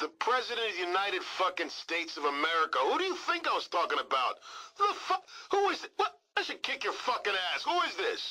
The President of the United fucking States of America. Who do you think I was talking about? Who the fuck? Who is it? What? I should kick your fucking ass. Who is this?